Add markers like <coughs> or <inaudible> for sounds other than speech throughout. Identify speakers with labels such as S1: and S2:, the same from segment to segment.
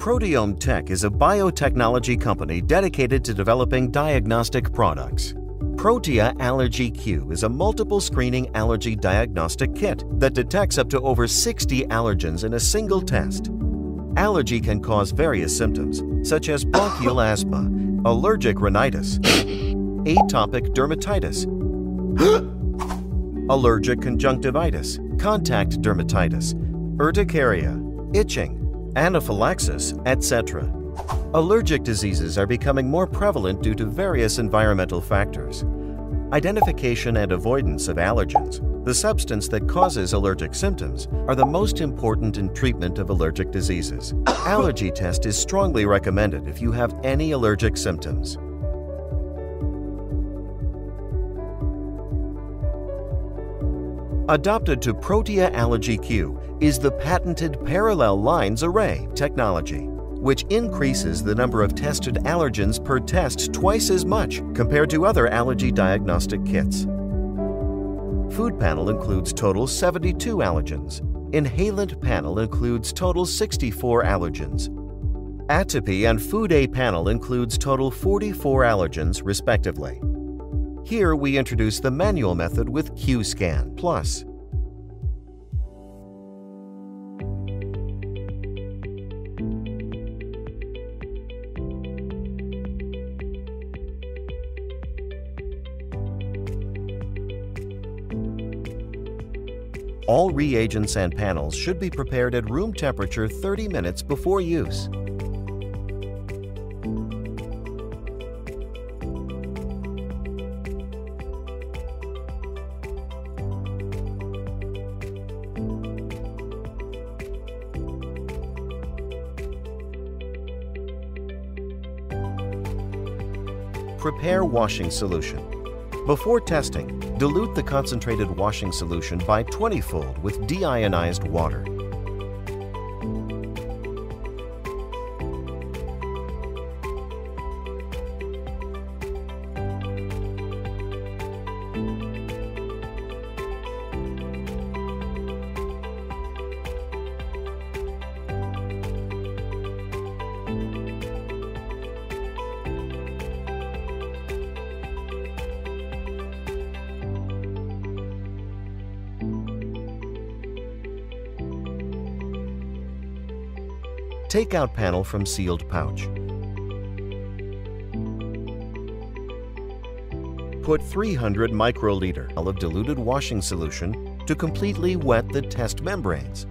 S1: Proteometech is a biotechnology company dedicated to developing diagnostic products. PROTIA Allergy Q is a multiple screening allergy diagnostic kit that detects up to over 60 allergens in a single test. Allergy can cause various symptoms, such as bronchial <coughs> asthma, allergic rhinitis, atopic dermatitis, <gasps> allergic conjunctivitis, contact dermatitis, urticaria, itching, anaphylaxis, etc. Allergic diseases are becoming more prevalent due to various environmental factors. Identification and avoidance of allergens, the substance that causes allergic symptoms, are the most important in treatment of allergic diseases. <coughs> Allergy test is strongly recommended if you have any allergic symptoms. Adopted to PROTIA Allergy Q is the patented parallel lines array technology, which increases the number of tested allergens per test twice as much compared to other allergy diagnostic kits. Food panel includes total 72 allergens. Inhalant panel includes total 64 allergens. Atopy and Food A panel includes total 44 allergens, respectively. Here we introduce the manual method with QScan Plus. All reagents and panels should be prepared at room temperature 30 minutes before use. Prepare washing solution. Before testing, dilute the concentrated washing solution by 20-fold with deionized water. Takeout panel from sealed pouch. Put 300 microliter of diluted washing solution to completely wet the test membranes.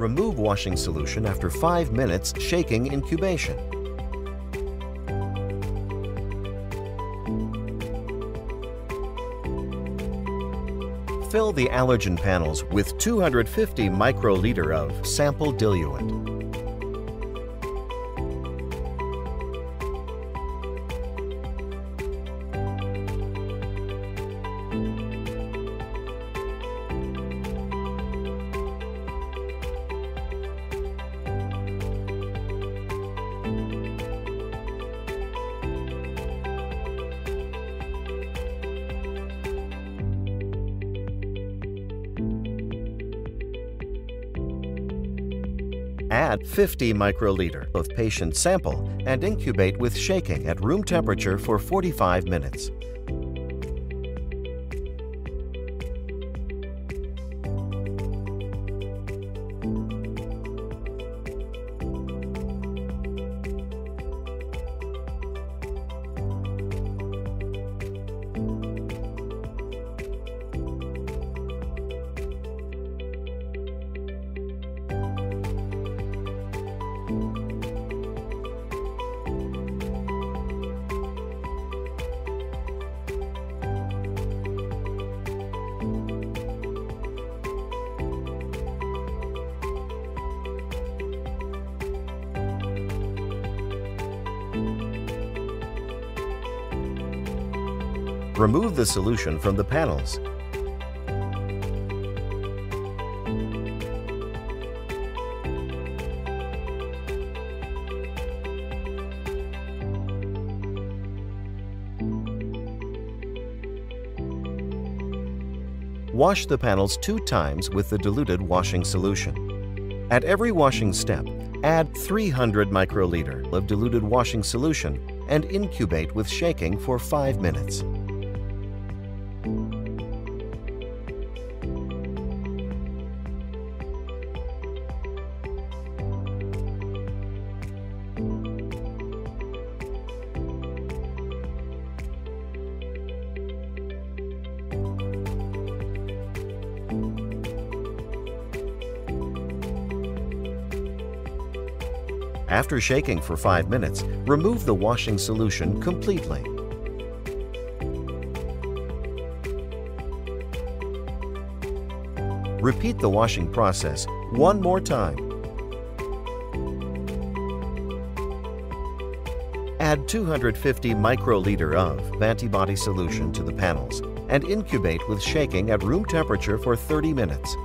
S1: Remove washing solution after 5 minutes shaking incubation. Fill the allergen panels with 250 microliter of sample diluent. Add 50 microliter of patient sample and incubate with shaking at room temperature for 45 minutes. Remove the solution from the panels. Wash the panels two times with the diluted washing solution. At every washing step, add 300 microliter of diluted washing solution and incubate with shaking for 5 minutes. After shaking for 5 minutes, remove the washing solution completely. Repeat the washing process one more time. Add 250 microliter of antibody solution to the panels and incubate with shaking at room temperature for 30 minutes.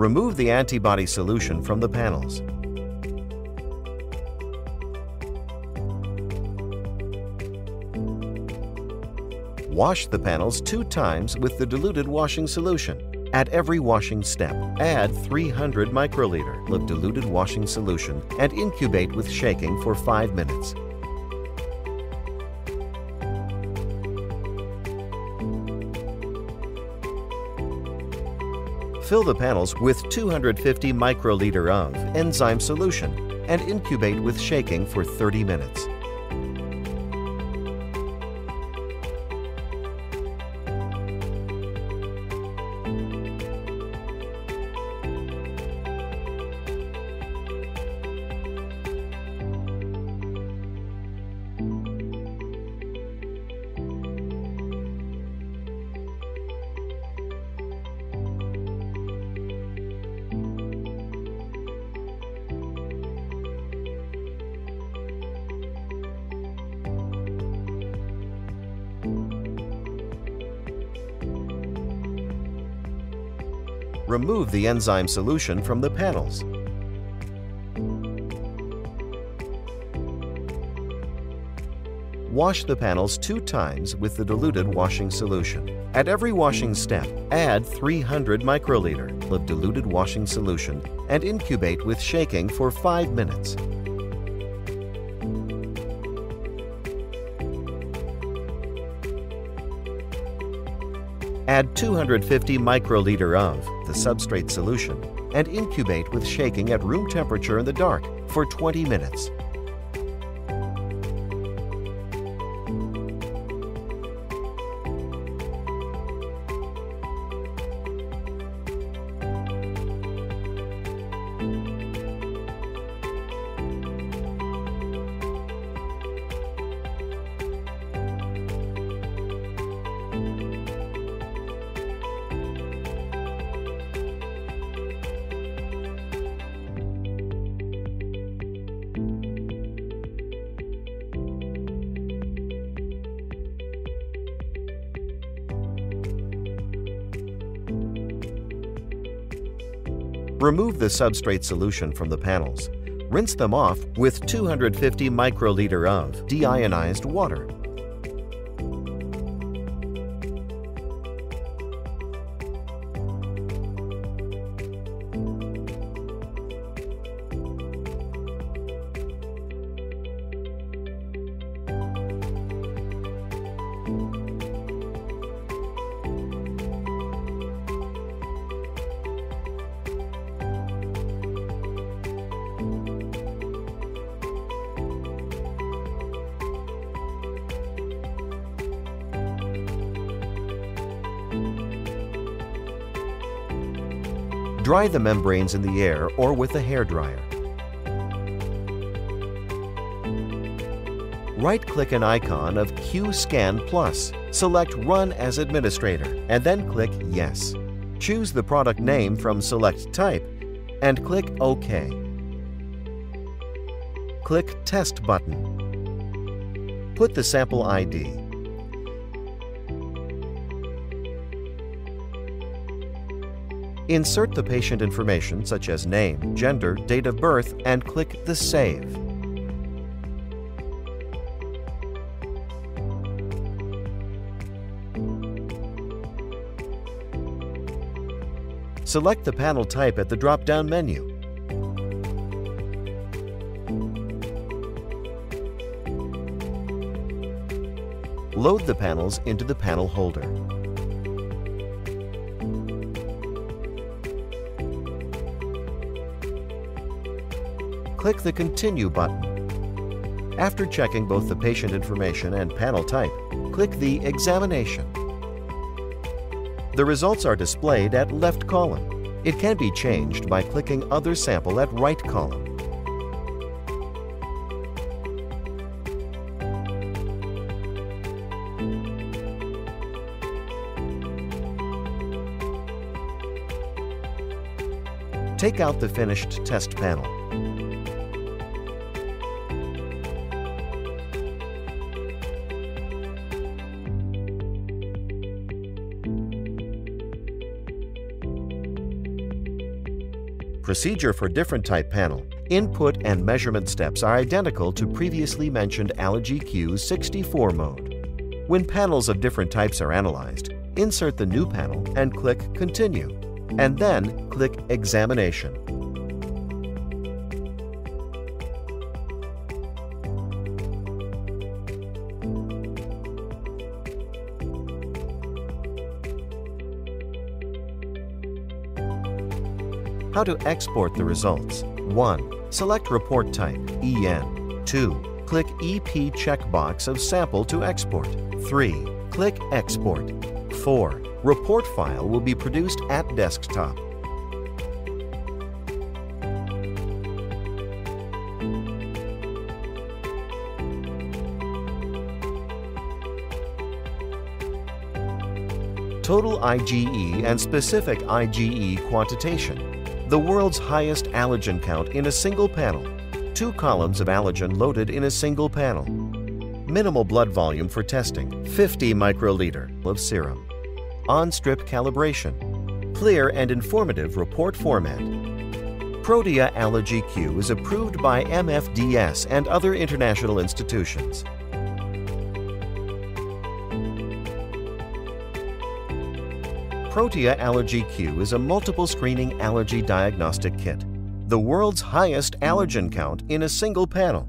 S1: Remove the antibody solution from the panels. Wash the panels two times with the diluted washing solution. At every washing step, add 300 microliter of diluted washing solution and incubate with shaking for 5 minutes. Fill the panels with 250 microliter of enzyme solution and incubate with shaking for 30 minutes. Remove the enzyme solution from the panels. Wash the panels two times with the diluted washing solution. At every washing step, add 300 microliter of diluted washing solution and incubate with shaking for 5 minutes. Add 250 microliter of the substrate solution and incubate with shaking at room temperature in the dark for 20 minutes. Remove the substrate solution from the panels. Rinse them off with 250 microliter of deionized water. Dry the membranes in the air or with a hair dryer. Right-click an icon of QScan Plus. Select Run as Administrator and then click Yes. Choose the product name from Select Type and click OK. Click Test button. Put the sample ID. Insert the patient information such as name, gender, date of birth, and click the Save. Select the panel type at the drop-down menu. Load the panels into the panel holder. Click the Continue button. After checking both the patient information and panel type, click the Examination. The results are displayed at left column. It can be changed by clicking Other Sample at right column. Take out the finished test panel. Procedure for different type panel. Input and measurement steps are identical to previously mentioned AllergyQ 64 mode. When panels of different types are analyzed, insert the new panel and click Continue, and then click Examination. How to export the results. 1. Select Report Type, EN. 2. Click EP checkbox of Sample to export. 3. Click Export. 4. Report file will be produced at desktop. Total IgE and specific IgE quantitation the world's highest allergen count in a single panel, two columns of allergen loaded in a single panel. Minimal blood volume for testing, 50 microliter of serum. On-strip calibration. Clear and informative report format. PROTIA Allergy Q is approved by MFDS and other international institutions. PROTIA Allergy Q is a multiple screening allergy diagnostic kit, the world's highest allergen count in a single panel.